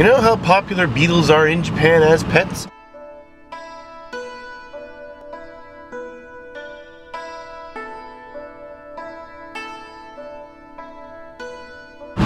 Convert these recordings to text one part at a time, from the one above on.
You know how popular beetles are in Japan as pets?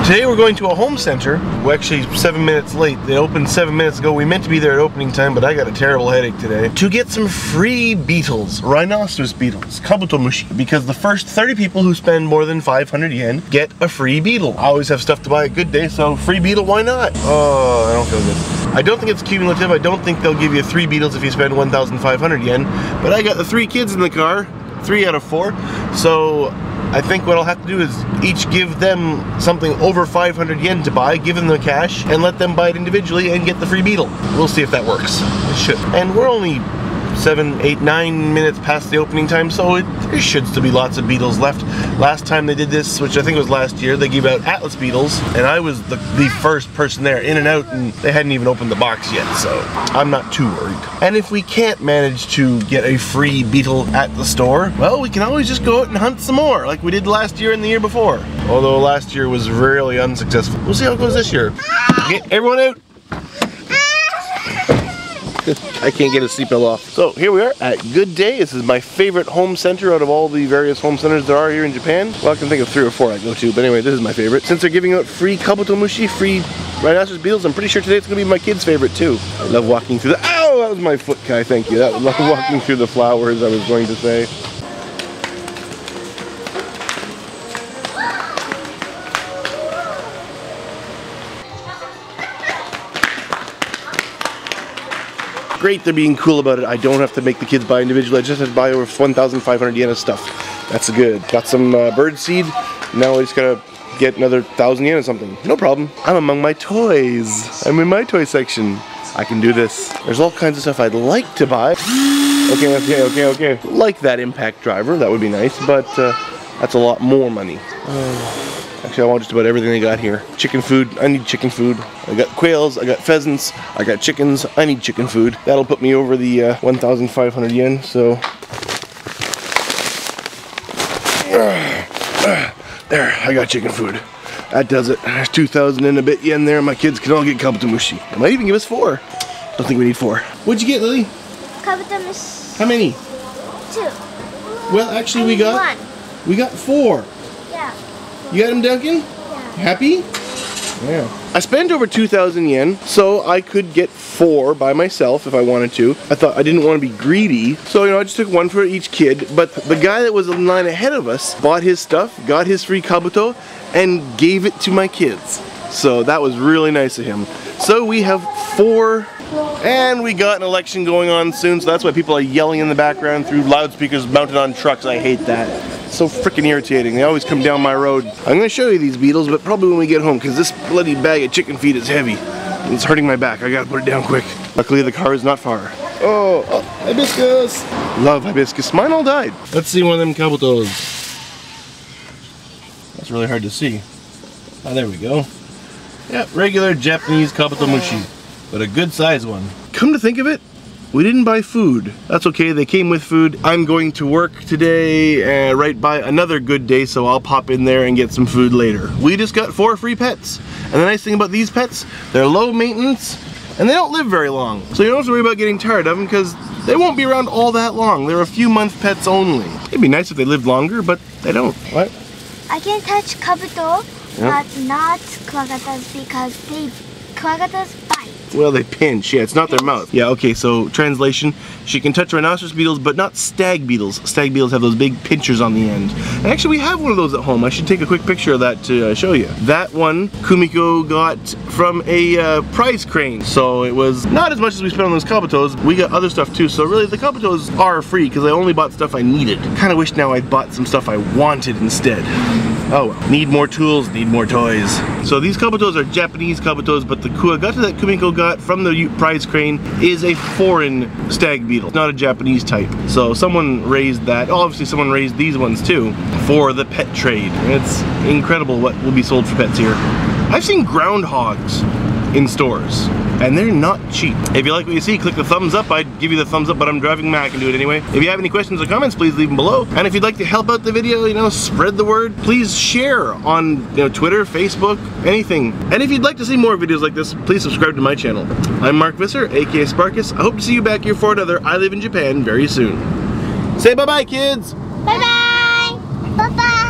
Today we're going to a home center. We're actually seven minutes late. They opened seven minutes ago. We meant to be there at opening time, but I got a terrible headache today. To get some free beetles, rhinoceros beetles, kabutomushi, because the first 30 people who spend more than 500 yen get a free beetle. I always have stuff to buy a GooDay, so free beetle, why not? Oh, I don't feel good. I don't think it's cumulative. I don't think they'll give you three beetles if you spend 1,500 yen, but I got the three kids in the car, three out of four, so I think what I'll have to do is each give them something over 500 yen to buy, give them the cash, and let them buy it individually and get the free beetle. We'll see if that works. It should. And we're only seven, eight, nine minutes past the opening time, so it, there should still be lots of beetles left. Last time they did this, which I think was last year, they gave out Atlas beetles, and I was the, the first person there, in and out, and they hadn't even opened the box yet, so I'm not too worried. And if we can't manage to get a free beetle at the store, well, we can always just go out and hunt some more, like we did last year and the year before. Although last year was really unsuccessful. We'll see how it goes this year. Get everyone out. I can't get a seatbelt off. So here we are at GooDay. This is my favorite home center out of all the various home centers there are here in Japan. Well, I can think of three or four I go to, but anyway, this is my favorite. Since they're giving out free kabutomushi, free rhinoceros beetles, I'm pretty sure today it's gonna be my kid's favorite too. I love walking through the, ow, that was my foot, Kai, thank you. That was love walking through the flowers, I was going to say. Great they're being cool about it. I don't have to make the kids buy individually. I just have to buy over 1,500 yen of stuff. That's good. Got some uh, bird seed. Now I just gotta get another 1,000 yen or something. No problem. I'm among my toys. I'm in my toy section. I can do this. There's all kinds of stuff I'd like to buy. Okay, okay, okay, okay. Like that impact driver, that would be nice, but uh, that's a lot more money. Uh, Actually, I want just about everything they got here. Chicken food, I need chicken food. I got quails, I got pheasants, I got chickens, I need chicken food. That'll put me over the uh, 1,500 yen, so. There, I got chicken food. That does it. There's 2,000 and a bit yen there. My kids can all get kabutomushi. They might even give us four. Don't think we need four. What'd you get, Lily? Kabutomushi. How many? Two. Well, actually, I we got one. we got four. You got them, Duncan? Yeah. Happy? Yeah. I spent over 2,000 yen, so I could get four by myself if I wanted to. I thought I didn't want to be greedy, so you know I just took one for each kid. But the guy that was in line ahead of us bought his stuff, got his free kabuto, and gave it to my kids. So that was really nice of him. So we have four and we got an election going on soon, so that's why people are yelling in the background through loudspeakers mounted on trucks. I hate that. So freaking irritating. They always come down my road. I'm gonna show you these beetles, but probably when we get home, because this bloody bag of chicken feed is heavy. It's hurting my back. I gotta put it down quick. Luckily, the car is not far. Oh, oh hibiscus! Love hibiscus. Mine all died. Let's see one of them kabutos. That's really hard to see. Oh, there we go. Yeah, regular Japanese kabuto mushi, but a good size one. Come to think of it, we didn't buy food. That's okay, they came with food. I'm going to work today uh, right by another GooDay, so I'll pop in there and get some food later. We just got four free pets. And the nice thing about these pets, they're low maintenance, and they don't live very long. So you don't have to worry about getting tired of them because they won't be around all that long. They're a few month pets only. It'd be nice if they lived longer, but they don't. What? I can touch kabuto, Yeah. but not kuwagatas because they kuwagatas bite. Well, they pinch. Yeah, it's not their mouth. Yeah, okay, so translation. She can touch rhinoceros beetles, but not stag beetles. Stag beetles have those big pinchers on the end. And actually, we have one of those at home. I should take a quick picture of that to uh, show you. That one, Kumiko got from a uh, prize crane. So it was not as much as we spent on those kabutos. We got other stuff too. So really, the kabutos are free because I only bought stuff I needed. Kind of wish now I'd bought some stuff I wanted instead. Oh well. Need more tools, need more toys. So these kabutos are Japanese kabutos, but the kuwagata that Kumiko got from the prize crane is a foreign stag beetle, not a Japanese type. So someone raised that. Obviously someone raised these ones too for the pet trade. It's incredible what will be sold for pets here. I've seen groundhogs in stores. And they're not cheap. If you like what you see, click the thumbs up. I'd give you the thumbs up, but I'm driving Mac and do it anyway. If you have any questions or comments, please leave them below. And if you'd like to help out the video, you know, spread the word, please share on you know Twitter, Facebook, anything. And if you'd like to see more videos like this, please subscribe to my channel. I'm Mark Visser, aka Sparkuus. I hope to see you back here for another I Live in Japan very soon. Say bye-bye, kids! Bye bye. Bye bye.